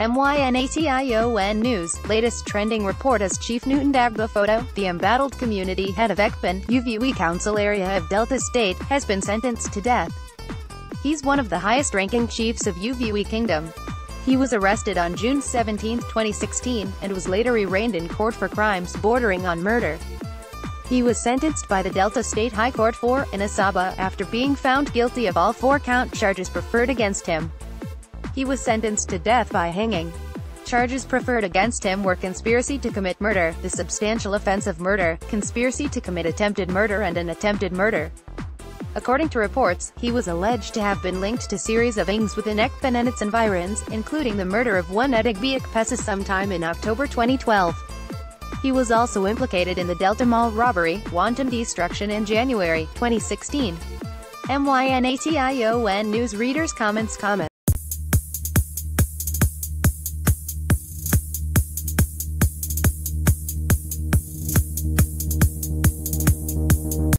MYNATION News, latest trending report as Chief Newton Photo, the embattled community head of Ekpan, Uvwie Council area of Delta State, has been sentenced to death. He's one of the highest-ranking chiefs of Uvwie Kingdom. He was arrested on June 17, 2016, and was later arraigned in court for crimes bordering on murder. He was sentenced by the Delta State High Court for, in Asaba, after being found guilty of all four-count charges preferred against him. He was sentenced to death by hanging. Charges preferred against him were conspiracy to commit murder, the substantial offense of murder, conspiracy to commit attempted murder and an attempted murder. According to reports, he was alleged to have been linked to series of ings within Ekpan and its environs, including the murder of one Edegbiak Pesa sometime in October 2012. He was also implicated in the Delta Mall robbery, wanton destruction in January 2016. MYNATION News Readers Comments Comments